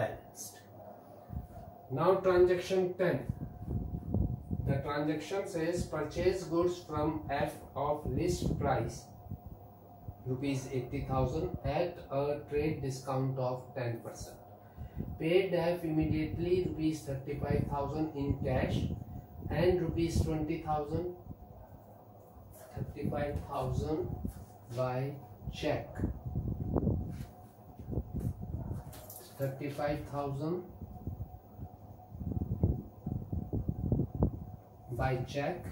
balanced. Now transaction 10. The transaction says purchase goods from F of list price rupees 80,000 at a trade discount of 10%. Paid F immediately rupees 35,000 in cash and rupees 20,000 35,000 by check 35,000 by check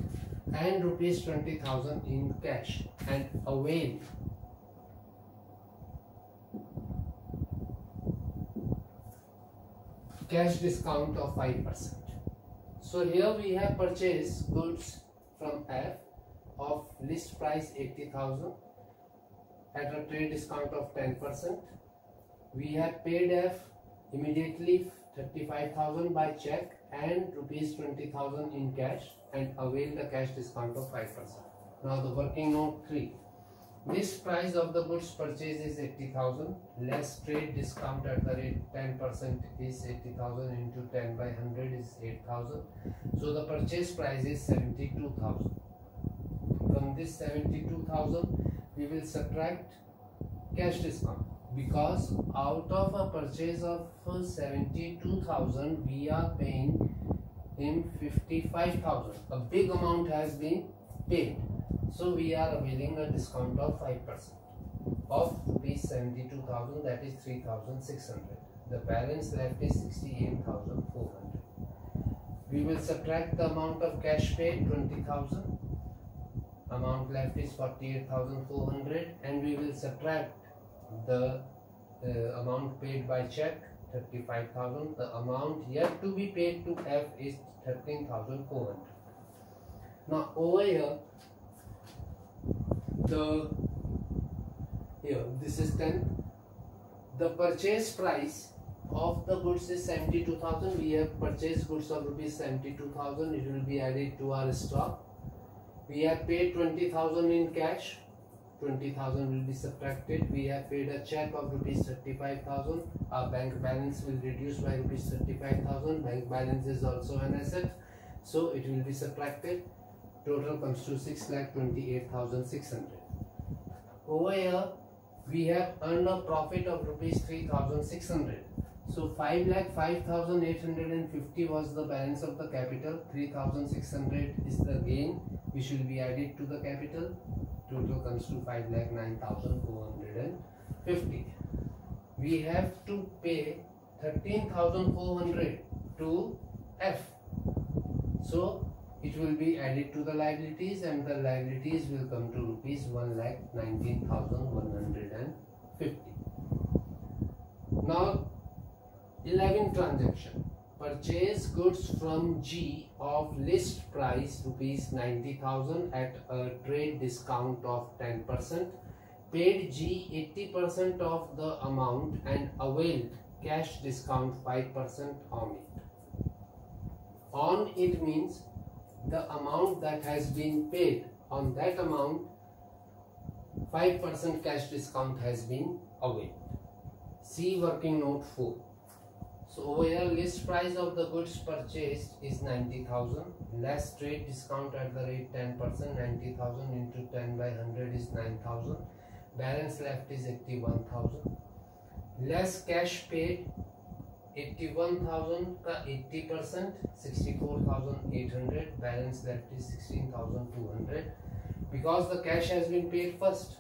and rupees 20,000 in cash and avail cash discount of 5%. So here we have purchased goods from F of list price 80,000 at a trade discount of 10%. We have paid F immediately 35,000 by check and rupees 20,000 in cash and avail the cash discount of 5%. Now the working note 3. This price of the goods purchased is 80,000 less trade discount at the rate 10% is 80,000 into 10 by 100 is 8,000. So the purchase price is 72,000. From this 72,000 we will subtract cash discount because out of a purchase of 72,000 we are paying him 55,000 a big amount has been paid. So we are availing a discount of 5% of rupees 72,000 that is 3,600 the balance left is 68,400 we will subtract the amount of cash paid 20,000 amount left is 48,400 and we will subtract the uh, amount paid by check 35,000 the amount yet to be paid to F is 13,400 now over here the here this is 10 the purchase price of the goods is 72,000 we have purchased goods of rupees 72,000 it will be added to our stock. We have paid 20,000 in cash 20,000 will be subtracted. We have paid a check of rupees 35,000 our bank balance will reduce by rupees 35,000 bank balance is also an asset. So it will be subtracted. Total comes to 6 lakh 28,600 over here we have earned a profit of rupees 3,600 so 5 lakh 5,850 was the balance of the capital. 3,600 is the gain which will be added to the capital total comes to 5 lakh 9,450 we have to pay 13,400 to F. So it will be added to the liabilities and the liabilities will come to rupees 1 lakh 19,150 now 11 transaction purchase goods from G of list price rupees 90,000 at a trade discount of 10%, paid G 80% of the amount and availed cash discount 5% on it. On it means the amount that has been paid on that amount 5% cash discount has been availed. See working note 4. So over here list price of the goods purchased is 90,000 less trade discount at the rate 10% 90,000 into 10 by 100 is 9,000 balance left is 81,000 less cash paid 81,000 ka 80% 64,800 balance left is 16,200 because the cash has been paid first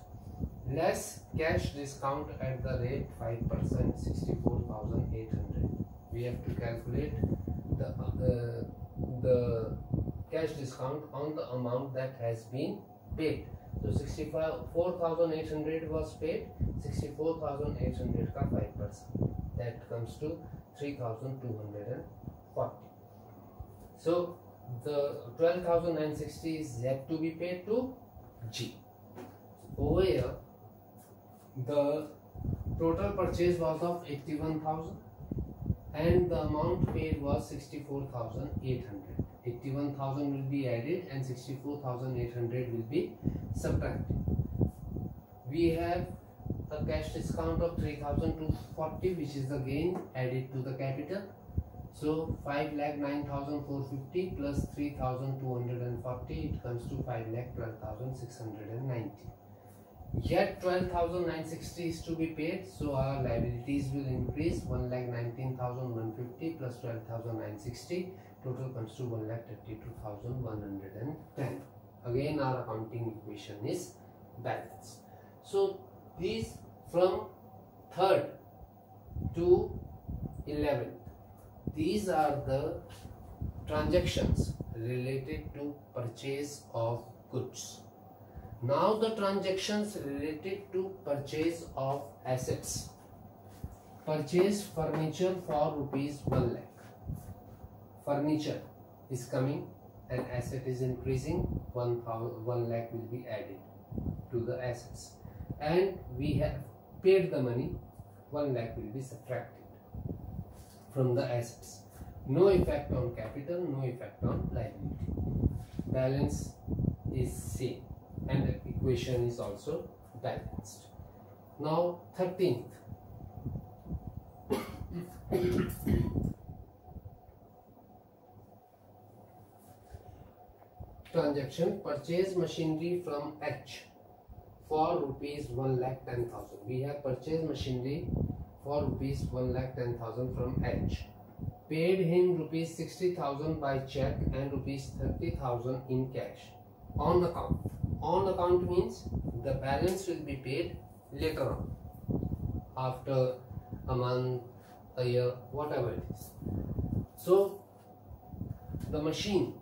less cash discount at the rate 5% 64,800 we have to calculate the uh, the cash discount on the amount that has been paid. So 64,800 was paid 64,800 ka 5% that comes to 3,240 so the 12,960 is yet to be paid to G. Over here the total purchase was of 81,000 and the amount paid was 64,800 81,000 will be added and 64,800 will be subtracted. We have a cash discount of 3240 which is the gain added to the capital. So 5 lakh 9450 plus 3240 it comes to 5 lakh 12690 yet 12960 is to be paid so our liabilities will increase 1 lakh 19150 plus 12960 total comes to 1 lakh 32110 again our accounting equation is balanced. So these from third to 11th these are the transactions related to purchase of goods now the transactions related to purchase of assets. Purchase furniture for rupees 1 lakh. Furniture is coming and asset is increasing. 1, 1 lakh will be added to the assets. And we have paid the money. 1 lakh will be subtracted from the assets. No effect on capital no effect on liability. Balance is same and the equation is also balanced now 13th transaction purchase machinery from H for rupees 1 lakh 10,000. We have purchased machinery for rupees 1 lakh 10,000 from H. Paid him rupees 60,000 by check and rupees 30,000 in cash on account. On account means the balance will be paid later on after a month, a year, whatever it is. So the machine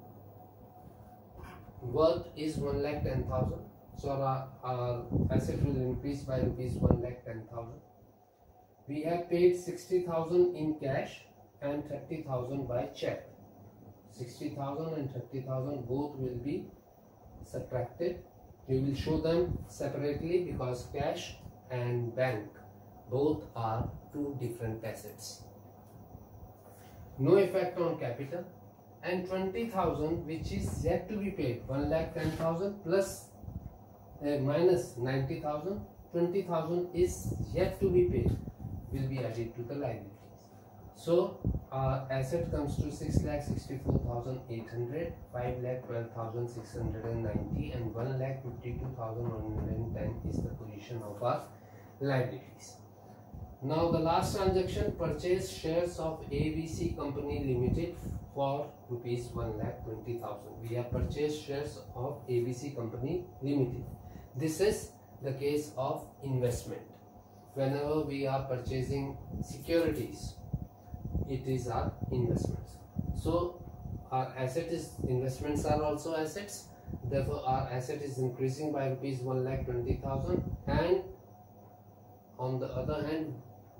worth is 1 lakh 10,000 so our, our asset will increase by rupees 1 lakh 10,000 we have paid 60,000 in cash and 30,000 by check. 60,000 and 30,000 both will be subtracted we will show them separately because cash and bank both are two different assets. No effect on capital and 20,000 which is yet to be paid 1 lakh 10,000 plus uh, minus 90,000 20,000 is yet to be paid will be added to the liabilities. So our asset comes to 6 lakh 64,800 5 lakh 12,690 and 1 lakh 52,110 is the position of our liabilities now the last transaction purchase shares of ABC company limited for rupees 1 lakh 20,000. We have purchased shares of ABC Company Limited. This is the case of investment. Whenever we are purchasing securities, it is our investments. So our asset is investments are also assets. Therefore, our asset is increasing by rupees 1 lakh 20,000 and on the other hand,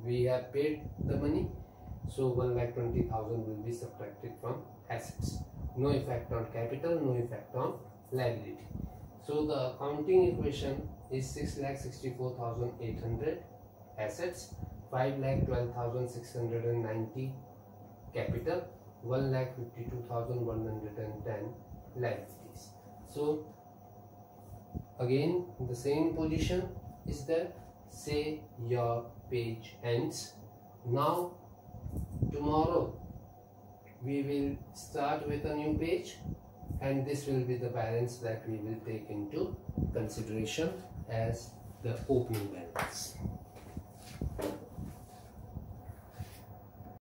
we have paid the money so 1 lakh 20,000 will be subtracted from assets. No effect on capital, no effect on liability. So the accounting equation is 6 lakh 64,800 assets, 5 lakh 12,690 capital, 1 lakh 52,110 liabilities. So again the same position is there. Say your page ends. Now tomorrow we will start with a new page and this will be the balance that we will take into consideration as the opening balance